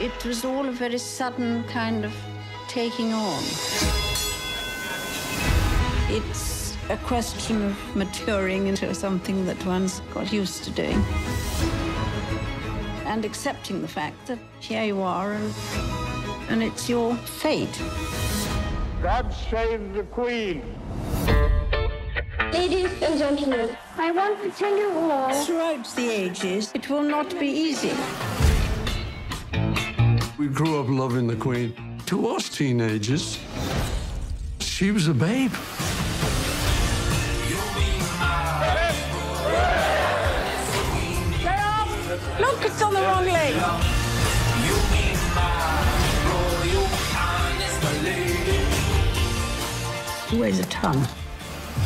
It was all a very sudden kind of taking on. It's a question of maturing into something that one's got used to doing. And accepting the fact that here you are and, and it's your fate. God save the Queen. Ladies and gentlemen, I want to tell you all. Throughout the ages, it will not be easy. We grew up loving the Queen. To us teenagers, she was a babe. Look, it's on the wrong leg. He weighs a ton.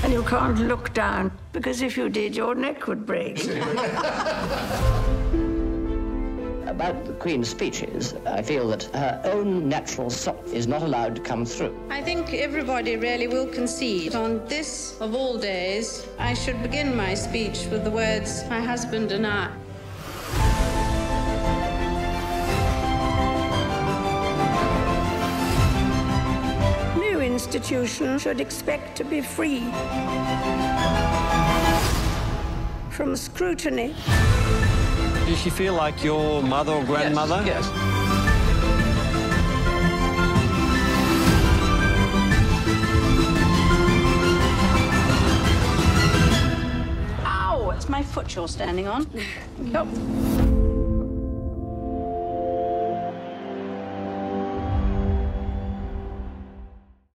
And you can't look down, because if you did, your neck would break. About the Queen's speeches, I feel that her own natural soul is not allowed to come through. I think everybody really will concede. On this, of all days, I should begin my speech with the words, my husband and I. New institution should expect to be free from scrutiny. Did she feel like your mother or grandmother? Yes. Ow! It's my foot you're standing on. Yup.